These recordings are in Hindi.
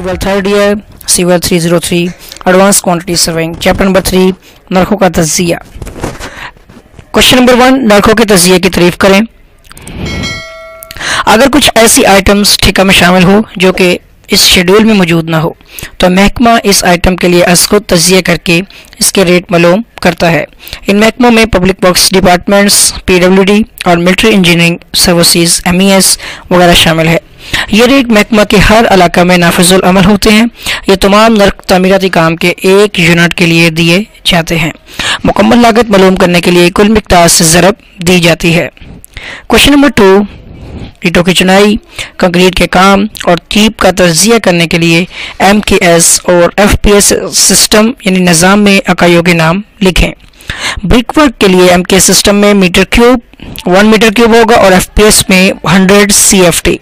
Civil third year civil 303 advance quantity surveying chapter number three नरखों का तजिया। क्वेश्चन नंबर वन नरखों के तजिए की तारीफ़ करें। अगर कुछ ऐसी आइटम्स ठेका में शामिल हो, जो कि इस शेड्यूल में मौजूद ना हो तो महकमा इस आइटम के लिए अस खुद तजिए करके इसके रेट मालूम करता है। इन महकमों में पब्लिक वर्क्स डिपार्टमेंट्स पीडब्ल्यूडी और मिलिट्री इंजीनियरिंग सर्विसेज़ एमईएस वगैरह शामिल है। ये रेट महकमा के हर इलाका में नाफजुल अमल होते हैं, ये तमाम नर्क तमीराती काम के एक यूनिट के लिए दिए जाते हैं। मुकम्मल लागत मालूम करने के लिए कुल मकदार से ज़रब दी जाती है। क्वेश्चन नंबर टू ईटों की चुनाई, कंक्रीट के काम और टीप का तजिया करने के लिए एम के एस और एफ़ पी एस सिस्टम यानी निज़ाम में अकाइयों के नाम लिखें। ब्रिक वर्क के लिए एम के सिस्टम में metre cube one metre cube होगा और एफ़ पी एस में हंड्रेड सी एफ़ टी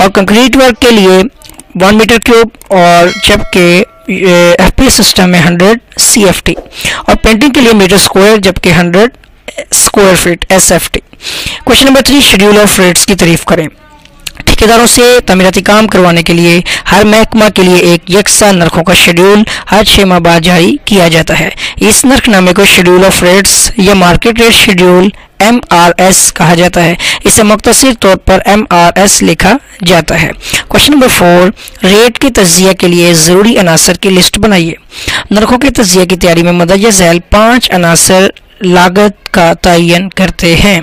और कंक्रीट वर्क के लिए वन मीटर क्यूब और जबकि एफ़ पी एस सिस्टम में हंड्रेड सी एफ़ टी और पेंटिंग के लिए मीटर स्क्वायर जबकि hundred square feet S F T question number three schedule of rates की तारीफ़ करें. ठेकेदारों से तमीराती काम करवाने के लिए, हर महकमा के लिए एक यकसा नरखों का शेड्यूल हर छः माह बाद जारी किया जाता है। इस नरखनामे को शेड्यूल ऑफ़ रेट्स या market rate schedule M R S कहा जाता है। इसे मुख्तर तौर पर एम आर एस लिखा जाता है। क्वेश्चन नंबर फोर रेट की तजिया के लिए ज़रूरी अनासर की लिस्ट बनाइए। नरखों के तजिया की तैयारी में मदज झैल पाँच अनासर लागत का तयन करते हैं।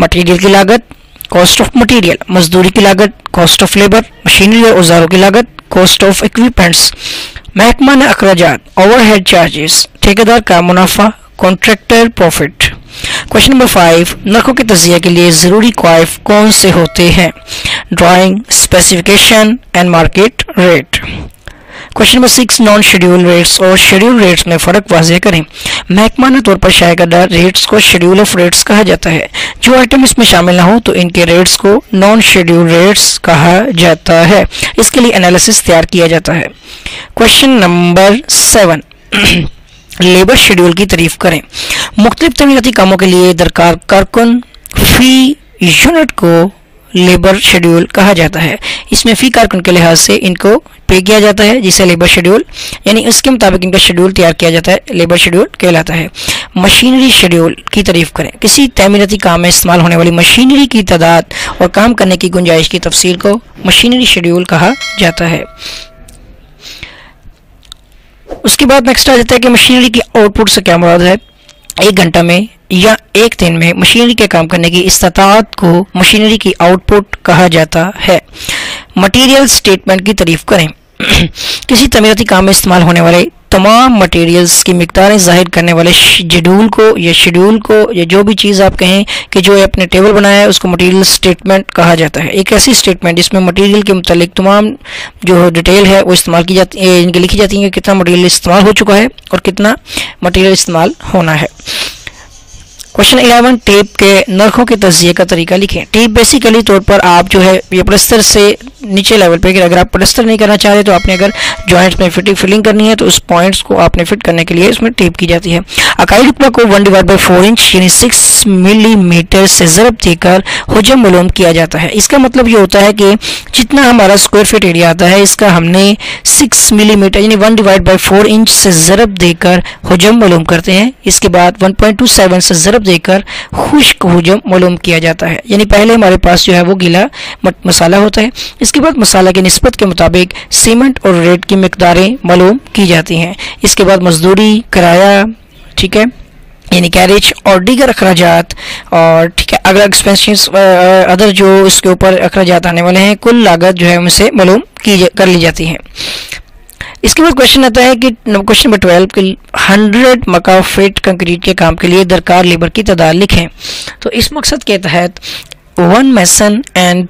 मटेरियल की लागत कॉस्ट ऑफ़ मटेरियल मजदूरी की लागत कॉस्ट ऑफ़ लेबर मशीनरी और औजारों की लागत कॉस्ट ऑफ़ इक्विपमेंट्स महकमा ने अखराज ओवरहेड चार्जेस ठेकेदार का मुनाफा contractor profit question number five नरखों के तजिया के लिए ज़रूरी क्वाइफ कौन से होते हैं? Drawing specification and market rate question number six non schedule rates और शेड्यूल रेट्स में फ़र्क वाजह करें। महकमाना तौर पर शाया करदा रेट्स को शेड्यूल ऑफ़ रेट्स कहा जाता है। जो आइटम इसमें शामिल ना हो तो इनके रेट्स को नॉन शेड्यूल रेट्स कहा जाता है। इसके लिए एनालिसिस तैयार किया जाता है। Question number seven labour schedule की तारीफ़ करें। मुख्तलिफ़ तमीरती कामों के लिए दरकार कारकुन फ़ी यूनिट को लेबर शेड्यूल कहा जाता है। इसमें फ़ी कारकुन के लिहाज से इनको पे किया जाता है, जिसे लेबर शेड्यूल यानी उसके मुताबिक इनका शेड्यूल तैयार किया जाता है लेबर शेड्यूल कहलाता है। मशीनरी शेड्यूल की तारीफ़ करें। किसी तमीरती काम में इस्तेमाल होने वाली मशीनरी की तादाद और काम करने की गुंजाइश की तफसील को मशीनरी शेड्यूल कहा जाता है। उसके बाद नेक्स्ट आ जाता है कि मशीनरी की आउटपुट से क्या मुराद है। एक घंटा में या एक दिन में मशीनरी के काम करने की इस्तात को मशीनरी की आउटपुट कहा जाता है। मटेरियल स्टेटमेंट की तारीफ़ करें। किसी तमीरती काम में इस्तेमाल होने वाले तमाम मटेरियल्स की मकदारें ज़ाहिर करने वाले शेड्यूल को, या शेड्यूल को, या जो भी चीज़ आप कहें कि जो आपने टेबल बनाया है, उसको मटेरियल स्टेटमेंट कहा जाता है। एक ऐसी स्टेटमेंट जिसमें मटेरियल के मतलब तमाम जो डिटेल है, वो इस्तेमाल की जाती है इनकी लिखी जाती है कि कितना मटेरियल इस्तेमाल हो चुका है और कितना मटेरियल इस्तेमाल होना है। क्वेश्चन इलेवन टेप के नरखों के तजिए का तरीका लिखें। टेप बेसिकली तौर पर आप जो है, ये प्लस्तर से नीचे लेवल पे अगर आप प्लस्तर नहीं करना चाह रहे तो आपने अगर जॉइंट्स में फिटिंग फिलिंग करनी है तो उस पॉइंट्स को आपने फिट करने के लिए इसमें टेप की जाती है। अकाई रुकबा को one divide by four inch यानी सिक्स मिलीमीटर से ज़रब देकर हजम मलूम किया जाता है। इसका मतलब ये होता है कि जितना हमारा स्क्वायर फिट एरिया आता है, इसका हमने सिक्स मिलीमीटर यानी one divide by four inch से ज़रब देकर हजम मलूम करते हैं। इसके बाद वन पॉइंट टू सेवन से ज़रब देकर खुश्क हजम मालूम किया जाता है। यानी पहले हमारे पास जो है वो गीला मसाला होता है। इसके बाद मसाला की नस्बत के मुताबिक सीमेंट और रेट की मकदारें मालूम की जाती हैं। इसके बाद मजदूरी, किराया, ठीक है? यानी कैरेज और दीगर अखराज और, ठीक है अगर एक्सपेंसिस अदर जो इसके ऊपर अखराज आने वाले हैं, कुल लागत जो है उनसे मालूम की कर ली जाती है। इसके बाद क्वेश्चन आता है कि क्वेश्चन नंबर ट्वेल्व के हंड्रेड मका फिट कंक्रीट के काम के लिए दरकार लेबर की तादाद लिखें। तो इस मकसद के तहत वन मैसन एंड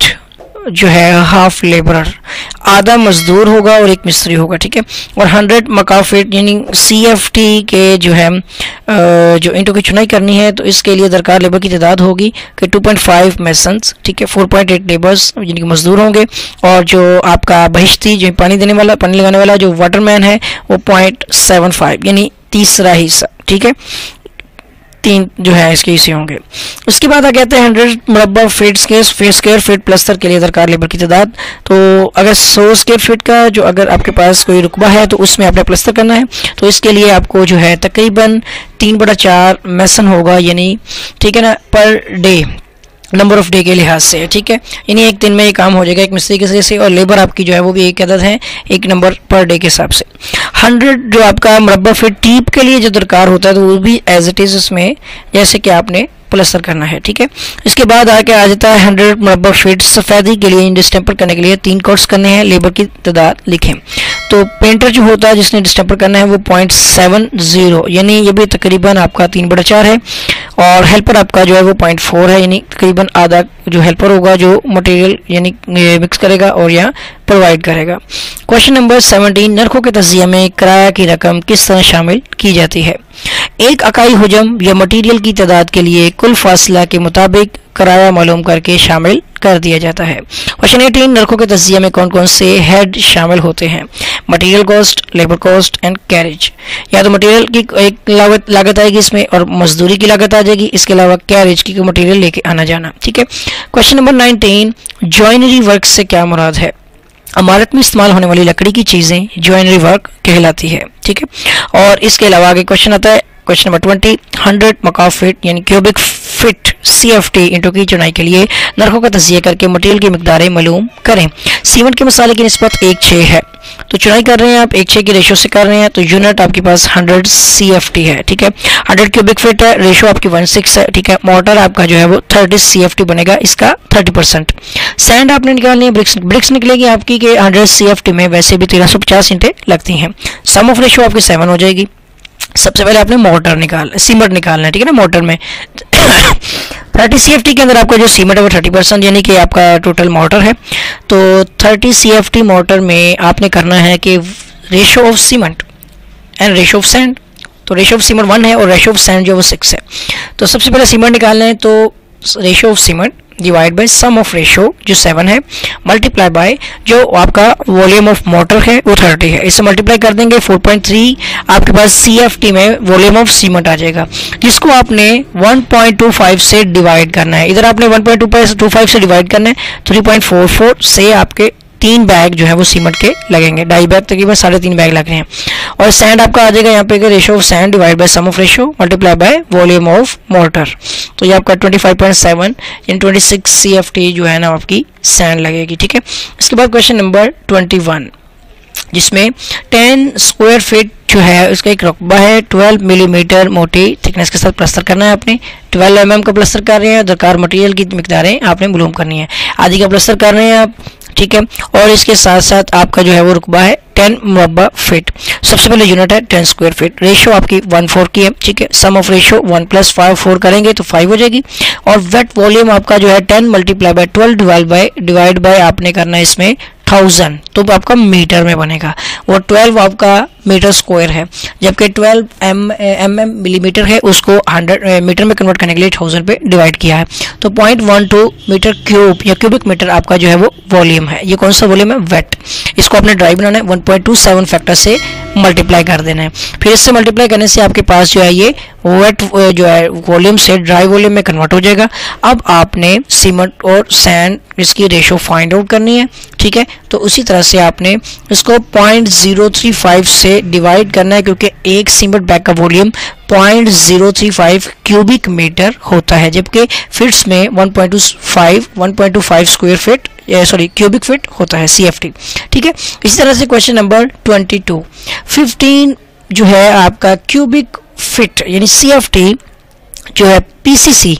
जो है हाफ़ लेबरर आधा मजदूर होगा और एक मिस्त्री होगा, ठीक है? और हंड्रेड मकाफिट यानी सी एफ़ टी के जो है जो इंटो की चुनाई करनी है तो इसके लिए दरकार लेबर की तादाद होगी कि टू पॉइंट फाइव मेसन्स ठीक है? फोर पॉइंट एट लेबर्स यानी कि मजदूर होंगे, और जो आपका बहिश्ती, जो पानी देने वाला, पानी लगाने वाला जो वाटरमैन है, वो पॉइंट सेवन फाइव यानी तीसरा हिस्सा, ठीक है? तीन जो है इसके इसी होंगे। उसके बाद आ कहते हैं हंड्रेड मुरबा फीट स्केयर स्क्वेयर फीट प्लस्तर के लिए दरकार लेबर की तादाद। तो अगर सौ स्केयर फीट का जो अगर आपके पास कोई रुकबा है तो उसमें आपने प्लस्तर करना है। तो इसके लिए आपको जो है तकरीबन तीन बटा चार मैसन होगा, यानी, ठीक है ना per day number of day के लिहाज से, ठीक है? यानी एक दिन में ये काम हो जाएगा एक मिस्त्री के से और लेबर आपकी जो है वो भी एक अदद है, एक नंबर पर डे के हिसाब से। हंड्रेड जो आपका मुरबा फिट टीप के लिए जो दरकार होता है तो वो भी एज इट इज़ उसमें, जैसे कि आपने प्लस्तर करना है, ठीक है? इसके बाद आके आ जाता है हंड्रेड मुरबा फीट सफ़ेदी के लिए डिस्टेंपर करने के लिए तीन कोर्स करने हैं लेबर की तादाद लिखें। तो पेंटर जो होता है, जिसने डिस्टेंपर करना है, वो पॉइंट सेवन ज़ीरो यानी ये भी तकरीबन आपका तीन बड़ा चार है। और हेल्पर आपका जो है वो पॉइंट फोर है, यानी तकरीबन आधा जो हेल्पर होगा जो मटेरियल यानी मिक्स करेगा और यहाँ प्रोवाइड करेगा। क्वेश्चन नंबर सेवनटीन नरखों के तजिया में किराया की रकम किस तरह शामिल की जाती है? एक अकाई हजम या मटेरियल की तादाद के लिए कुल फासला के मुताबिक किराया मालूम करके शामिल कर दिया जाता है। क्वेश्चन एटीन नरखों के तजिया में कौन कौन से हेड शामिल होते हैं? Material cost labour cost and carriage या तो मटेरियल की एक लागत लागत आएगी इसमें और मजदूरी की लागत आ जाएगी। इसके अलावा कैरेज की मटेरियल लेके आना जाना, ठीक है? Question number nineteen joinery work से क्या मुराद है? इमारत में इस्तेमाल होने वाली लकड़ी की चीज़ें ज्वेलरी वर्क कहलाती है, ठीक है? और इसके अलावा आगे क्वेश्चन आता है क्वेश्चन नंबर ट्वेंटी हंड्रेड मका फिट यानी cubic feet C F T into की चुनाई के लिए नरखों का तजिया करके मटेरियल की मकदारें मालूम करें। सीमेंट के मसाले की नस्बत एक छः है। तो चुनाई कर रहे हैं आप, एक छः की रेशो से कर रहे हैं तो यूनिट आपके पास हंड्रेड सी एफ़ टी है, ठीक है? हंड्रेड क्यूबिक फिट है रेशो आपकी वन सिक्स है, ठीक है? मोटर आपका जो है वो थर्टी सी एफ़ टी बनेगा, इसका थर्टी परसेंट सैंड आपने निकालनी है ब्रिक्स ब्रिक्स निकलेगी आपकी के हंड्रेड सी एफ़ टी में, वैसे भी तेरह सौ पचास इंटें लगती हैं। सम ऑफ़ रेशो आपकी सेवन हो जाएगी। सबसे पहले आपने मोटर निकाल, सीमेंट निकालना है, ठीक है ना, मोटर में। थर्टी सी के अंदर आपका जो सीमेंट है वो थर्टी परसेंट, यानी कि आपका टोटल मोटर है। तो थर्टी सी मोटर में आपने करना है कि ratio of cement and ratio of sand तो रेशो ऑफ़ सीमेंट वन है और रेशो ऑफ़ सैंड जो वो सिक्स है। तो सबसे पहले सीमेंट निकालना है तो ratio of cement divide by sum of ratio जो सेवन है मल्टीप्लाई बाय जो आपका वॉल्यूम ऑफ़ मोटर है, वो थर्टी है। इसे मल्टीप्लाई कर देंगे फोर पॉइंट थ्री आपके पास सी एफ़ टी में वॉल्यूम ऑफ़ सीमेंट आ जाएगा। जिसको आपने वन पॉइंट टू फाइव से डिवाइड करना है। इधर आपने वन पॉइंट टू फाइव से डिवाइड करना है थ्री पॉइंट फोर फोर से आपके तीन बैग जो है वो सीमेंट के लगेंगे। ढाई बैग तकरीबन, साढ़े तीन बैग लग रहे हैं। और सैंड आपका आ जाएगा यहाँ पे ratio of sand divide by sum of ratio multiply by volume of mortar तो ये आपका 25.7 यानी 26 सीएफटी जो है ना, आपकी सैंड लगेगी, ठीक है? इसके बाद क्वेश्चन नंबर 21 जिसमें 10 स्क्वायर फीट जो है उसका एक रकबा है 12 मिलीमीटर मोटी थिकनेस के साथ प्लस्तर करना है आपने। 12 एम का प्लस्तर कर रहे हैं, दरकार मटेरियल की मकदारें आपने मालूम करनी है। आदि का प्लस्तर कर रहे हैं आप ठीक है? और इसके साथ साथ आपका जो है वो रुकबा है टेन मुरबा फिट। सबसे पहले यूनिट है टेन स्क्वायर फिट। रेशो आपकी वन फोर की है, ठीक है? Sum of ratio one plus five, four करेंगे तो फाइव हो जाएगी। और वेट वॉल्यूम आपका जो है ten multiply by twelve divide by divide by आपने करना है इसमें थाउज़ेंड। तो आपका मीटर में बनेगा। वो ट्वेल्व आपका मीटर स्क्वायर है, जबकि twelve M M M millimetre है, उसको हंड्रेड मीटर में कन्वर्ट करने के लिए थाउज़ेंड पे डिवाइड किया है। तो point one two metre cube या क्यूबिक मीटर आपका जो है वो वॉल्यूम है। ये कौन सा वॉल्यूम है? वेट इसको आपने ड्राई बनाना है one point two seven factor से मल्टीप्लाई कर देना है। फिर इससे मल्टीप्लाई करने से आपके पास जो है ये वेट जो है वॉल्यूम से ड्राई वॉल्यूम में कन्वर्ट हो जाएगा। अब आपने सीमेंट और सैंड इसकी रेशो फाइंड आउट करनी है, ठीक है? तो उसी तरह से आपने इसको पॉइंट ज़ीरो थ्री फाइव से डिवाइड करना है, क्योंकि एक सीमेंट बैग का volume point zero three five cubic metre होता है, जबकि फिट्स में one point two five one point two five square feet sorry cubic feet होता है सी एफ़ टी ठीक है? इसी तरह से question number twenty two fifteen जो है आपका क्यूबिक फिट यानी सी एफ़ टी जो है पीसीसी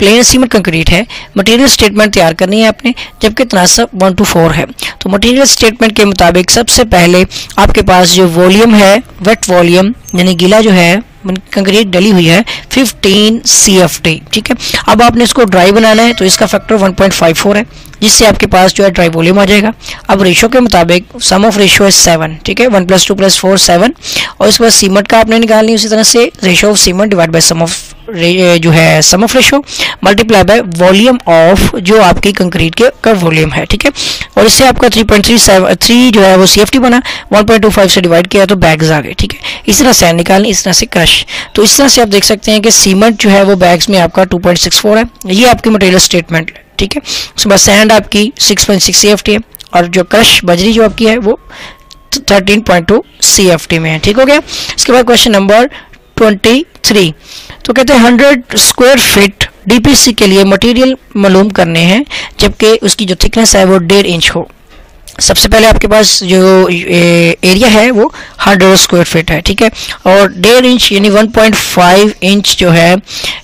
प्लेन सीमेंट कंक्रीट है। मटेरियल स्टेटमेंट तैयार करनी है आपने, जबकि तनासब वन टू फोर है। तो मटेरियल स्टेटमेंट के मुताबिक सबसे पहले आपके पास जो वॉल्यूम है वेट वॉल्यूम यानी गीला जो है कंक्रीट डली हुई है 15 टी ठीक है? अब आपने इसको ड्राई बनाना है तो इसका फैक्टर 1.54 है, जिससे आपके पास जो है ड्राई वॉल्यूम आ जाएगा। अब रेशो के मुताबिक सम ऑफ़ रेशो है सेवन ठीक है? One plus two plus four seven और इसके बाद सीमेंट का आपने निकालनी उसी तरह से ratio of cement divide by sum of जो है sum of ratio multiply by volume of जो आपकी कंक्रीट के का वॉल्यूम है, ठीक है? और इससे आपका 3.37 3 जो है, वो सी बना 1.25 से डिवाइड किया तो बैग्स आ गए, ठीक है? इस तरह सैंड निकालनी, इस तरह से क्रश तो इस तरह से आप देख सकते हैं कि सीमेंट जो है, वो बैग्स में आपका 2.64 है। ये आपकी मटेरियल स्टेटमेंट ठीक है? बाद सैंड आपकी 6.6 सी है, और जो क्रश बजरी जो आपकी है, वो 13.2 सी में है, ठीक हो गया? इसके बाद क्वेश्चन नंबर 23 तो कहते हैं 100 स्क्वायर फीट डीपीसी के लिए मटेरियल मालूम करने हैं, जबकि उसकी जो थिकनेस है वो डेढ़ इंच हो। सबसे पहले आपके पास जो एरिया है वो हंड्रेड स्क्वायर फीट है, ठीक है? और डेढ़ इंच यानी 1.5 इंच जो है,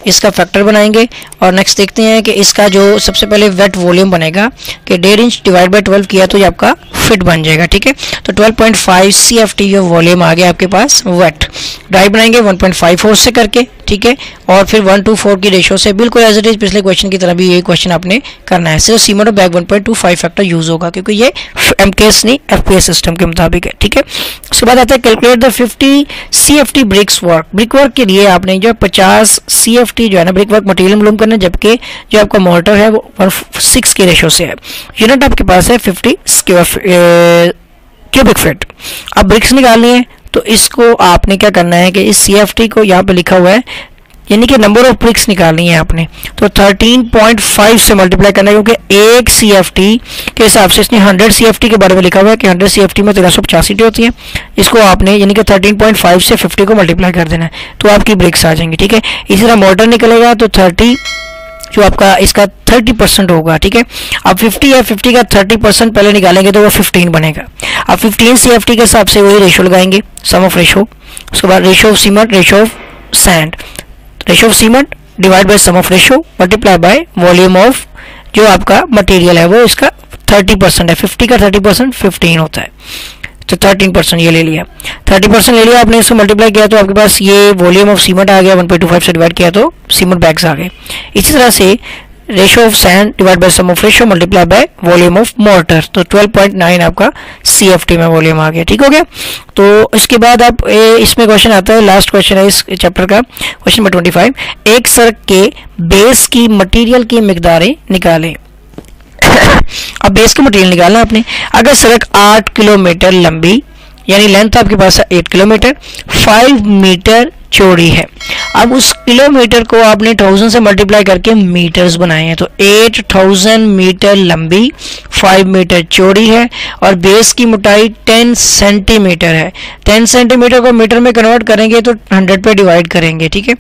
इसका फैक्टर बनाएँगे। और नेक्स्ट देखते हैं कि इसका जो सबसे पहले वेट वॉल्यूम बनेगा, कि डेढ़ इंच डिवाइड बाई ट्वेल्व किया तो ये आपका फिट बन जाएगा, ठीक है? तो 12.5 सीएफटी जो वॉल्यूम आ गया आपके पास वेट ड्राइव बनाएँगे 1.54 से करके। ठीक है? और फिर वन टू फोर की रेशो से बिल्कुल एज इट इज़ पिछले क्वेश्चन की तरह भी ये क्वेश्चन आपने करना है। सिर्फ़ सीमेंट और bag one point two five factor use होगा, क्योंकि ये एम के एस नहीं एफ़ पी एस सिस्टम के मुताबिक है, ठीक है? उसके बाद आता है calculate the fifty C F T bricks work brick work के लिए आपने जो है पचास सी एफ़ टी जो है ना ब्रिक वर्क मटीरियल मालूम करना है, जबकि जो आपका मोटर है, वो सिक्स के रेशो से है। यूनिट आपके पास है फिफ्टी क्यूबिक फिट अब ब्रिक्स निकालनी है। तो इसको आपने क्या करना है कि इस सीएफटी को यहाँ पे लिखा हुआ है, यानी कि नंबर ऑफ़ ब्रिक्स निकालनी है आपने। तो 13.5 से मल्टीप्लाई करना है, क्योंकि एक सीएफटी के हिसाब से इसने 100 सीएफटी के बारे में लिखा हुआ है कि 100 सीएफटी में तेरह सौ पचासी होती है, इसको आपने यानी कि 13.5 से 50 को मल्टीप्लाई कर देना है तो आपकी ब्रिक्स आ जाएँगी, ठीक है? इसी तरह मोटर निकलेगा तो 30 जो आपका, इसका 30 परसेंट होगा, ठीक है? अब 50 है 50 का 30 परसेंट पहले निकालेंगे तो वो 15 बनेगा। अब 15 सी एफ़ टी के हिसाब से वही रेशो लगाएँगे सम ऑफ़ रेशो उसके बाद ratio of cement ratio of sand ratio of cement divide by sum of ratio multiply by volume of जो आपका मटेरियल है, वो इसका 30 परसेंट है। 50 का 30 परसेंट फिफ्टीन होता है। तो 13 परसेंट ये ले लिया। 30 परसेंट ले लिया, आपने इसको मल्टीप्लाई किया तो आपके पास ये वॉल्यूम ऑफ़ सीमेंट आ गया 1.25 से डिवाइड किया तो सीमेंट बैग्स आ गए। इसी तरह से ratio of sand divide by sum of ratio multiply by volume of mortar तो 12.9 आपका सीएफटी में वॉल्यूम आ गया ठीक हो गया? तो इसके बाद आप ए, इसमें क्वेश्चन आता है लास्ट क्वेश्चन है इस चैप्टर का क्वेश्चन नंबर 25 एक सड़क के बेस की मटेरियल की मकदारें निकालें। अब बेस का मटेरियल निकालना आपने। अगर सड़क आठ किलोमीटर लंबी यानी लेंथ आपके पास है एट किलोमीटर फाइव मीटर चौड़ी है। अब उस किलोमीटर को आपने थाउज़ेंड से मल्टीप्लाई करके मीटर्स बनाए हैं। तो एट थाउज़ेंड मीटर लंबी फाइव मीटर चौड़ी है और बेस की मोटाई टेन सेंटीमीटर है। टेन सेंटीमीटर को मीटर में कन्वर्ट करेंगे तो हंड्रेड पे डिवाइड करेंगे, ठीक है?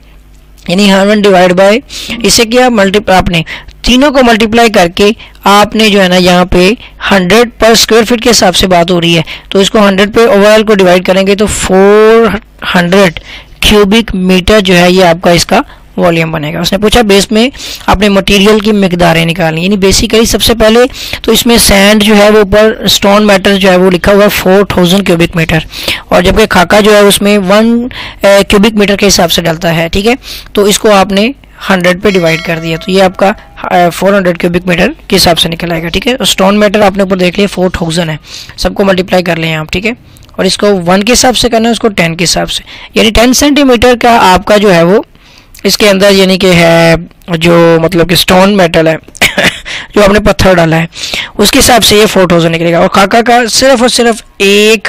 यानी हंड्रेड डिवाइड बाय इसे क्या मल्टीप्लाई आपने। तीनों को मल्टीप्लाई करके आपने जो है ना यहाँ पे 100 पर स्क्वायर फीट के हिसाब से बात हो रही है। तो इसको 100 पे ओवरऑल को डिवाइड करेंगे तो 400 क्यूबिक मीटर जो है ये आपका इसका वॉल्यूम बनेगा। उसने पूछा बेस में आपने मटेरियल की मकदारें निकालनी यानी बेसिकली सबसे पहले तो इसमें सैंड जो है वो ऊपर स्टोन मैटर जो है वो लिखा हुआ है फोर थाउज़ेंड क्यूबिक मीटर और जबकि खाका जो है उसमें वन क्यूबिक मीटर के हिसाब से डलता है, ठीक है? तो इसको आपने हंड्रेड पे डिवाइड कर दिया। तो ये आपका फोर हंड्रेड क्यूबिक मीटर के हिसाब से निकल आएगा, ठीक है? स्टोन मीटर आपने ऊपर देख लिया, फोर थाउज़ेंड है। सबको मल्टीप्लाई कर लें आप, ठीक है? और इसको वन के हिसाब से करना है, उसको टेन के हिसाब से। यानी टेन सेंटीमीटर का आपका जो है वो, इसके अंदर यानी कि है जो मतलब कि स्टोन मेटल है जो आपने पत्थर डाला है, उसके हिसाब से ये फोर थाउज़ेंड निकलेगा। और काका का सिर्फ़ और सिर्फ़ एक,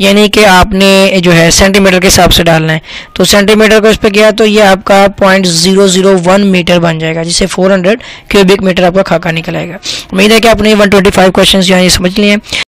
यानी कि आपने जो है सेंटीमीटर के हिसाब से डालना है। तो सेंटीमीटर को इस पर किया तो ये आपका point zero zero one metre बन जाएगा जिससे फोर हंड्रेड क्यूबिक मीटर आपका खाका निकल आएगा उम्मीद है कि आपने वन ट्वेंटी फाइव क्वेश्चन जो है समझ लिए